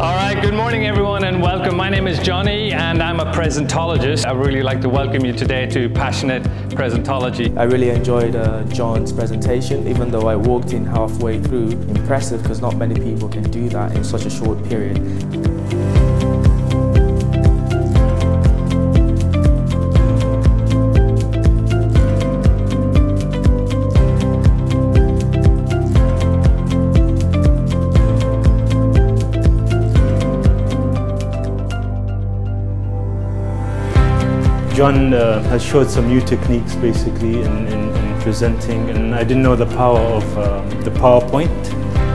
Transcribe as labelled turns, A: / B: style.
A: All right, good morning everyone and welcome. My name is Johnny and I'm a presentologist. I really like to welcome you today to Passionate Presentology.
B: I really enjoyed uh, John's presentation, even though I walked in halfway through. Impressive because not many people can do that in such a short period.
C: John uh, has showed some new techniques basically in, in, in, presenting and I didn't know the power of uh, the PowerPoint